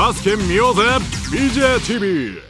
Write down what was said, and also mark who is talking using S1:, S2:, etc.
S1: バスケ見ようぜ。BJTV